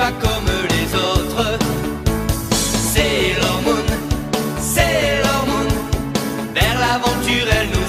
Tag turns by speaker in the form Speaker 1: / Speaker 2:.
Speaker 1: pas comme les autres. C'est l'hormone, c'est l'hormone, vers l'aventure elle nous.